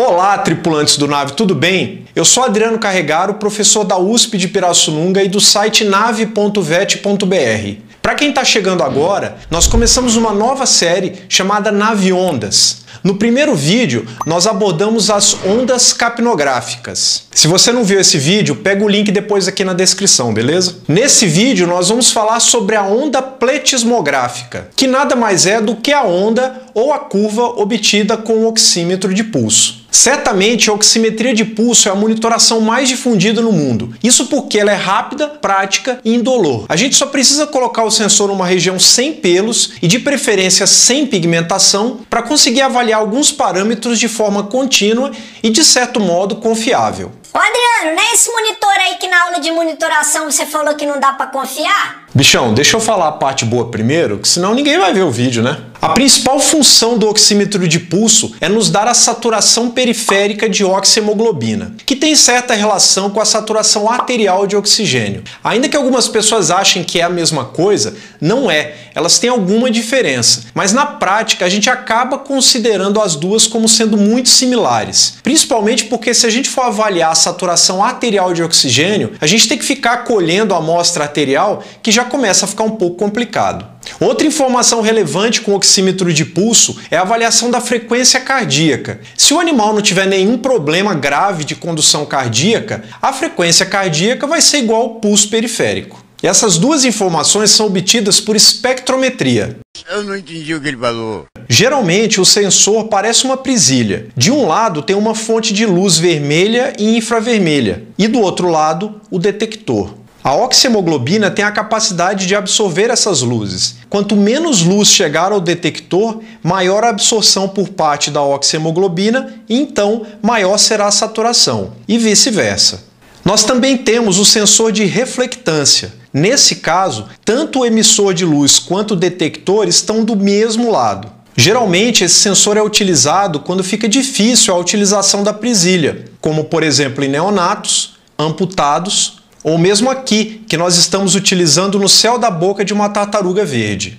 Olá, tripulantes do Nave, tudo bem? Eu sou Adriano Carregaro, professor da USP de Pirassununga e do site nave.vet.br. Para quem está chegando agora, nós começamos uma nova série chamada Nave Ondas. No primeiro vídeo, nós abordamos as ondas capnográficas. Se você não viu esse vídeo, pega o link depois aqui na descrição, beleza? Nesse vídeo, nós vamos falar sobre a onda pletismográfica, que nada mais é do que a onda ou a curva obtida com o oxímetro de pulso. Certamente a oximetria de pulso é a monitoração mais difundida no mundo. Isso porque ela é rápida, prática e indolor. A gente só precisa colocar o sensor numa região sem pelos e de preferência sem pigmentação para conseguir avaliar alguns parâmetros de forma contínua e de certo modo confiável. Ô Adriano, não é esse monitor aí que na aula de monitoração você falou que não dá para confiar? Bichão, deixa eu falar a parte boa primeiro, que senão ninguém vai ver o vídeo, né? A principal função do oxímetro de pulso é nos dar a saturação periférica de oxihemoglobina, que tem certa relação com a saturação arterial de oxigênio. Ainda que algumas pessoas achem que é a mesma coisa, não é. Elas têm alguma diferença. Mas na prática, a gente acaba considerando as duas como sendo muito similares. Principalmente porque se a gente for avaliar a saturação arterial de oxigênio, a gente tem que ficar colhendo a amostra arterial, que já começa a ficar um pouco complicado. Outra informação relevante com o oxímetro de pulso é a avaliação da frequência cardíaca. Se o animal não tiver nenhum problema grave de condução cardíaca, a frequência cardíaca vai ser igual ao pulso periférico. E essas duas informações são obtidas por espectrometria. Eu não entendi o que ele falou. Geralmente, o sensor parece uma presilha. De um lado tem uma fonte de luz vermelha e infravermelha, e do outro lado, o detector. A oxihemoglobina tem a capacidade de absorver essas luzes. Quanto menos luz chegar ao detector, maior a absorção por parte da oxihemoglobina e então maior será a saturação, e vice-versa. Nós também temos o sensor de reflectância. Nesse caso, tanto o emissor de luz quanto o detector estão do mesmo lado. Geralmente, esse sensor é utilizado quando fica difícil a utilização da presilha, como por exemplo em neonatos, amputados ou mesmo aqui, que nós estamos utilizando no céu da boca de uma tartaruga verde.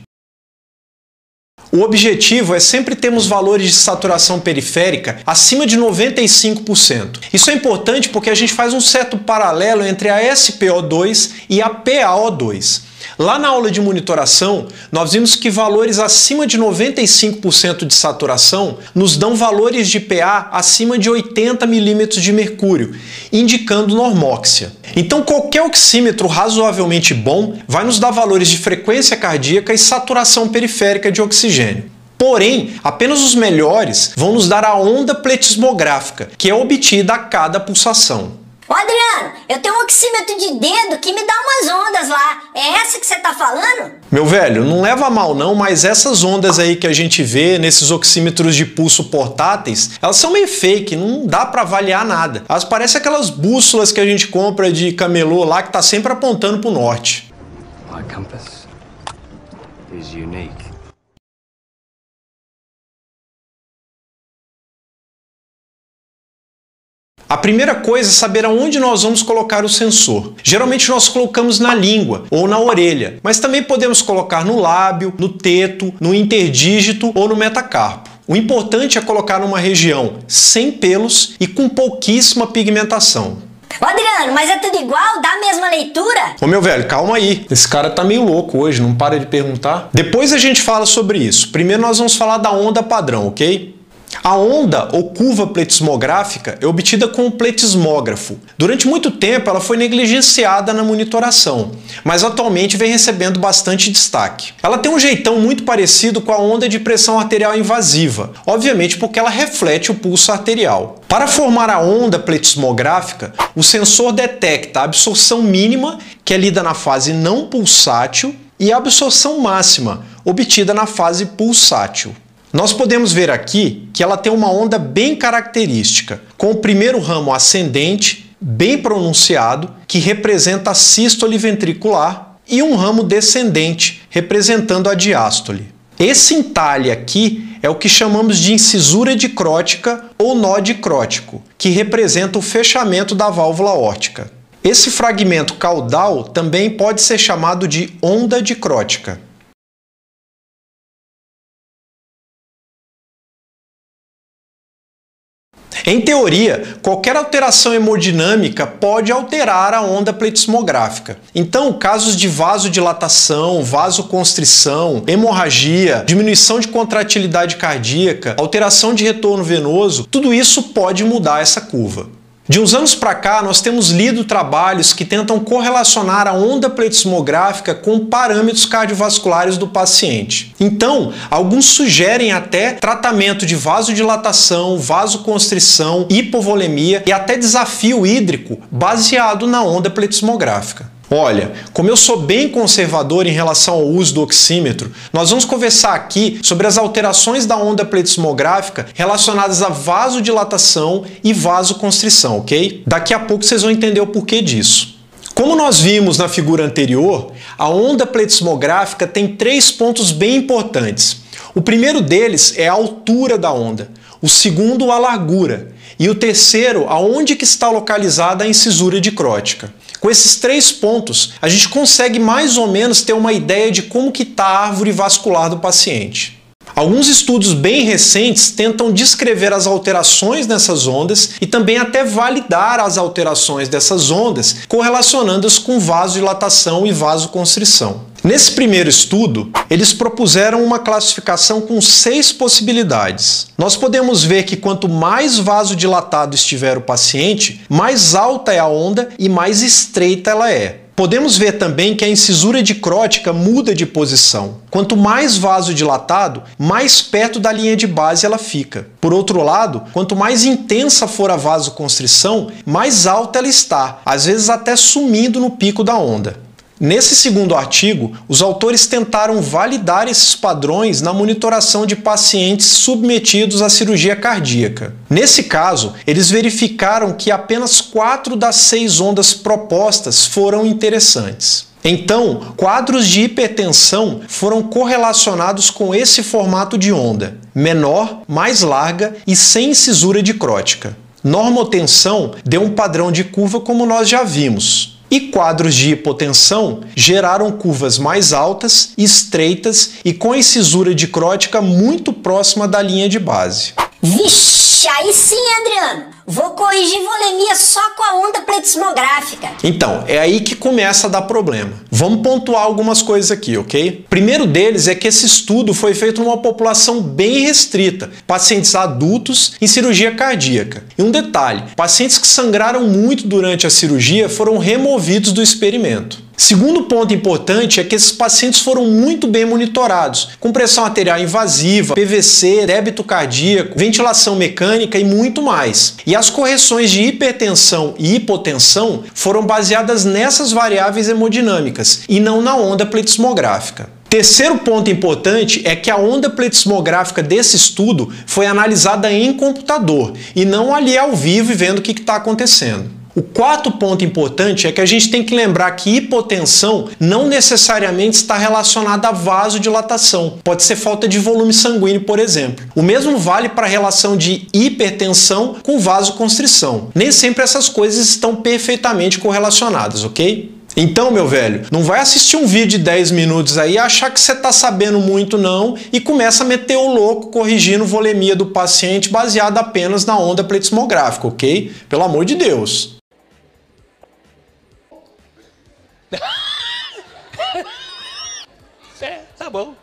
O objetivo é sempre termos valores de saturação periférica acima de 95%. Isso é importante porque a gente faz um certo paralelo entre a SPO2 e a PaO2. Lá na aula de monitoração, nós vimos que valores acima de 95% de saturação nos dão valores de PA acima de 80 milímetros de mercúrio, indicando normóxia. Então, qualquer oxímetro razoavelmente bom vai nos dar valores de frequência cardíaca e saturação periférica de oxigênio. Porém, apenas os melhores vão nos dar a onda pletismográfica, que é obtida a cada pulsação. Ô Adriano, eu tenho um oxímetro de dedo que me dá umas ondas lá. É essa que você tá falando? Meu velho, não leva mal não, mas essas ondas aí que a gente vê nesses oxímetros de pulso portáteis, elas são meio fake, não dá para avaliar nada. Elas parecem aquelas bússolas que a gente compra de camelô lá que tá sempre apontando pro norte. My compass is unique. A primeira coisa é saber aonde nós vamos colocar o sensor. Geralmente nós colocamos na língua ou na orelha, mas também podemos colocar no lábio, no teto, no interdígito ou no metacarpo. O importante é colocar numa região sem pelos e com pouquíssima pigmentação. Ô Adriano, mas é tudo igual? Dá a mesma leitura? Ô meu velho, calma aí. Esse cara tá meio louco hoje, não para de perguntar. Depois a gente fala sobre isso. Primeiro nós vamos falar da onda padrão, ok? A onda ou curva pletismográfica é obtida com o pletismógrafo. Durante muito tempo ela foi negligenciada na monitoração, mas atualmente vem recebendo bastante destaque. Ela tem um jeitão muito parecido com a onda de pressão arterial invasiva, obviamente porque ela reflete o pulso arterial. Para formar a onda pletismográfica, o sensor detecta a absorção mínima, que é lida na fase não pulsátil, e a absorção máxima, obtida na fase pulsátil. Nós podemos ver aqui que ela tem uma onda bem característica, com o primeiro ramo ascendente, bem pronunciado, que representa a sístole ventricular, e um ramo descendente, representando a diástole. Esse entalhe aqui é o que chamamos de incisura dicrótica ou nó dicrótico, que representa o fechamento da válvula órtica. Esse fragmento caudal também pode ser chamado de onda dicrótica. Em teoria, qualquer alteração hemodinâmica pode alterar a onda pletismográfica. Então, casos de vasodilatação, vasoconstrição, hemorragia, diminuição de contratilidade cardíaca, alteração de retorno venoso, tudo isso pode mudar essa curva. De uns anos para cá, nós temos lido trabalhos que tentam correlacionar a onda pletismográfica com parâmetros cardiovasculares do paciente. Então, alguns sugerem até tratamento de vasodilatação, vasoconstrição, hipovolemia e até desafio hídrico baseado na onda pletismográfica. Olha, como eu sou bem conservador em relação ao uso do oxímetro, nós vamos conversar aqui sobre as alterações da onda pletismográfica relacionadas à vasodilatação e vasoconstrição, ok? Daqui a pouco vocês vão entender o porquê disso. Como nós vimos na figura anterior, a onda pletismográfica tem três pontos bem importantes. O primeiro deles é a altura da onda, o segundo a largura e o terceiro aonde que está localizada a incisura dicrótica. Com esses três pontos, a gente consegue mais ou menos ter uma ideia de como que está a árvore vascular do paciente. Alguns estudos bem recentes tentam descrever as alterações nessas ondas e também até validar as alterações dessas ondas, correlacionando-as com vasodilatação e vasoconstrição. Nesse primeiro estudo, eles propuseram uma classificação com seis possibilidades. Nós podemos ver que quanto mais vasodilatado estiver o paciente, mais alta é a onda e mais estreita ela é. Podemos ver também que a incisura dicrótica muda de posição. Quanto mais vasodilatado, mais perto da linha de base ela fica. Por outro lado, quanto mais intensa for a vasoconstrição, mais alta ela está, às vezes até sumindo no pico da onda. Nesse segundo artigo, os autores tentaram validar esses padrões na monitoração de pacientes submetidos à cirurgia cardíaca. Nesse caso, eles verificaram que apenas quatro das seis ondas propostas foram interessantes. Então, quadros de hipertensão foram correlacionados com esse formato de onda, menor, mais larga e sem cisura dicrótica. Normotensão deu um padrão de curva como nós já vimos. E quadros de hipotensão geraram curvas mais altas, estreitas e com a incisura dicrótica muito próxima da linha de base. Aí sim, Adriano. Vou corrigir volemia só com a onda pletismográfica. Então, é aí que começa a dar problema. Vamos pontuar algumas coisas aqui, ok? Primeiro deles é que esse estudo foi feito numa população bem restrita, pacientes adultos em cirurgia cardíaca. E um detalhe, pacientes que sangraram muito durante a cirurgia foram removidos do experimento. Segundo ponto importante é que esses pacientes foram muito bem monitorados, com pressão arterial invasiva, PVC, débito cardíaco, ventilação mecânica e muito mais. E as correções de hipertensão e hipotensão foram baseadas nessas variáveis hemodinâmicas e não na onda pletismográfica. Terceiro ponto importante é que a onda pletismográfica desse estudo foi analisada em computador e não ali ao vivo e vendo o que está acontecendo. O quarto ponto importante é que a gente tem que lembrar que hipotensão não necessariamente está relacionada a vasodilatação. Pode ser falta de volume sanguíneo, por exemplo. O mesmo vale para a relação de hipertensão com vasoconstrição. Nem sempre essas coisas estão perfeitamente correlacionadas, ok? Então, meu velho, não vai assistir um vídeo de 10 minutos aí e achar que você está sabendo muito não e começa a meter o louco corrigindo volemia do paciente baseado apenas na onda pletismográfica, ok? Pelo amor de Deus. Tá bom.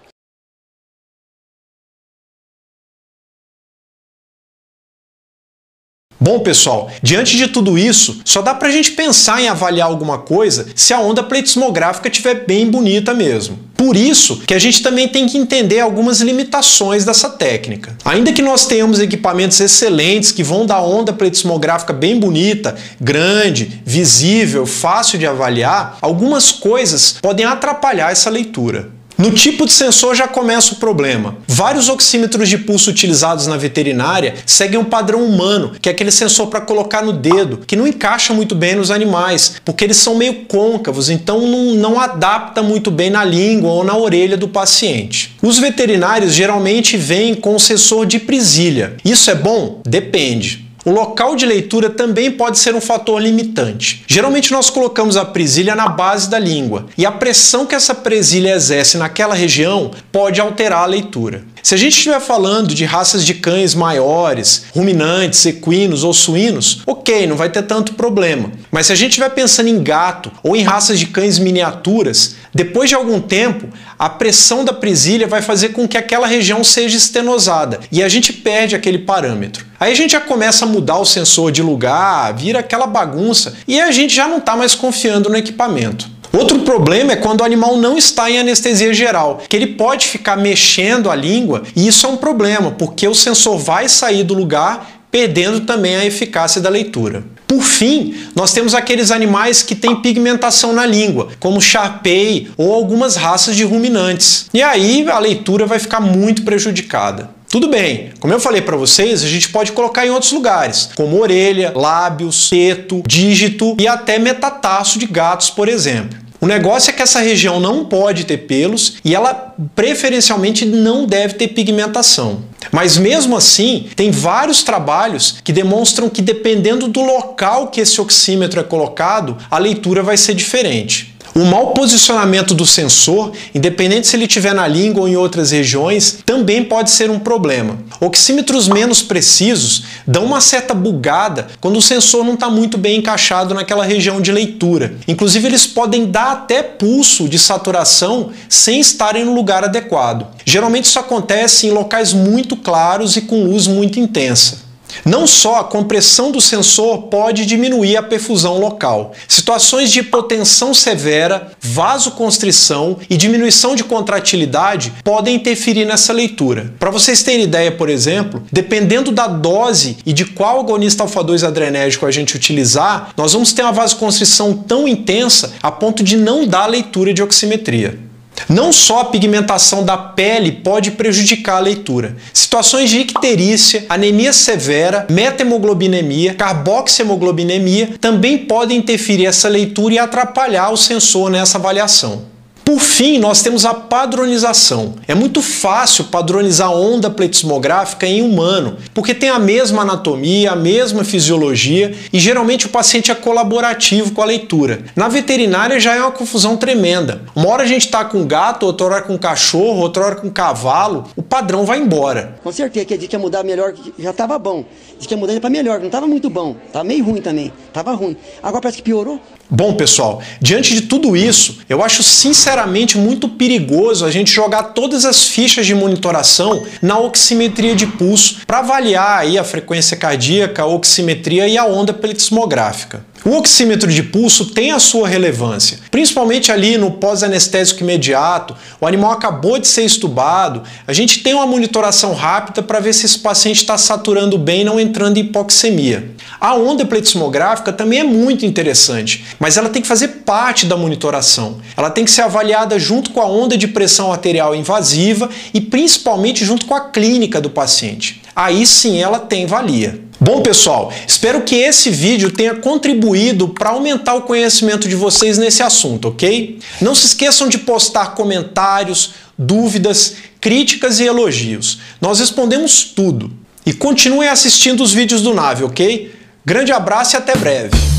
Bom, pessoal, diante de tudo isso, só dá pra gente pensar em avaliar alguma coisa se a onda pletismográfica estiver bem bonita mesmo. Por isso que a gente também tem que entender algumas limitações dessa técnica. Ainda que nós tenhamos equipamentos excelentes que vão dar onda pletismográfica bem bonita, grande, visível, fácil de avaliar, algumas coisas podem atrapalhar essa leitura. No tipo de sensor já começa o problema. Vários oxímetros de pulso utilizados na veterinária seguem um padrão humano, que é aquele sensor para colocar no dedo, que não encaixa muito bem nos animais, porque eles são meio côncavos, então não, não adapta muito bem na língua ou na orelha do paciente. Os veterinários geralmente vêm com o sensor de presilha. Isso é bom? Depende. O local de leitura também pode ser um fator limitante. Geralmente nós colocamos a presilha na base da língua e a pressão que essa presilha exerce naquela região pode alterar a leitura. Se a gente estiver falando de raças de cães maiores, ruminantes, equinos ou suínos, ok, não vai ter tanto problema. Mas se a gente estiver pensando em gato ou em raças de cães miniaturas, depois de algum tempo, a pressão da presilha vai fazer com que aquela região seja estenosada e a gente perde aquele parâmetro. Aí a gente já começa a mudar o sensor de lugar, vira aquela bagunça e a gente já não está mais confiando no equipamento. Outro problema é quando o animal não está em anestesia geral, que ele pode ficar mexendo a língua e isso é um problema, porque o sensor vai sair do lugar perdendo também a eficácia da leitura. Por fim, nós temos aqueles animais que têm pigmentação na língua, como Sharpei ou algumas raças de ruminantes. E aí a leitura vai ficar muito prejudicada. Tudo bem, como eu falei para vocês, a gente pode colocar em outros lugares, como orelha, lábios, teto, dígito e até metatarso de gatos, por exemplo. O negócio é que essa região não pode ter pelos e ela preferencialmente não deve ter pigmentação. Mas mesmo assim, tem vários trabalhos que demonstram que dependendo do local que esse oxímetro é colocado, a leitura vai ser diferente. O mau posicionamento do sensor, independente se ele estiver na língua ou em outras regiões, também pode ser um problema. Oxímetros menos precisos dão uma certa bugada quando o sensor não está muito bem encaixado naquela região de leitura. Inclusive, eles podem dar até pulso de saturação sem estarem no lugar adequado. Geralmente isso acontece em locais muito claros e com luz muito intensa. Não só a compressão do sensor pode diminuir a perfusão local. Situações de hipotensão severa, vasoconstrição e diminuição de contratilidade podem interferir nessa leitura. Para vocês terem ideia, por exemplo, dependendo da dose e de qual agonista alfa-2 adrenérgico a gente utilizar, nós vamos ter uma vasoconstrição tão intensa a ponto de não dar leitura de oximetria. Não só a pigmentação da pele pode prejudicar a leitura. Situações de icterícia, anemia severa, metahemoglobinemia, carboxihemoglobinemia também podem interferir essa leitura e atrapalhar o sensor nessa avaliação. Por fim, nós temos a padronização. É muito fácil padronizar onda pletismográfica em humano, porque tem a mesma anatomia, a mesma fisiologia e geralmente o paciente é colaborativo com a leitura. Na veterinária já é uma confusão tremenda. Uma hora a gente está com gato, outra hora com cachorro, outra hora com cavalo, o padrão vai embora. Com certeza que a gente ia mudar melhor, já estava bom. Diz que ia mudar para melhor, não estava muito bom, estava meio ruim também, estava ruim. Agora parece que piorou. Bom, pessoal, diante de tudo isso, eu acho sinceramente muito perigoso a gente jogar todas as fichas de monitoração na oximetria de pulso para avaliar aí a frequência cardíaca, a oximetria e a onda pletismográfica. O oxímetro de pulso tem a sua relevância, principalmente ali no pós-anestésico imediato, o animal acabou de ser estubado, a gente tem uma monitoração rápida para ver se esse paciente está saturando bem não entrando em hipoxemia. A onda pletismográfica também é muito interessante, mas ela tem que fazer parte da monitoração. Ela tem que ser avaliada junto com a onda de pressão arterial invasiva e principalmente junto com a clínica do paciente. Aí sim ela tem valia. Bom, pessoal, espero que esse vídeo tenha contribuído para aumentar o conhecimento de vocês nesse assunto, ok? Não se esqueçam de postar comentários, dúvidas, críticas e elogios. Nós respondemos tudo. E continuem assistindo os vídeos do Nave, ok? Grande abraço e até breve.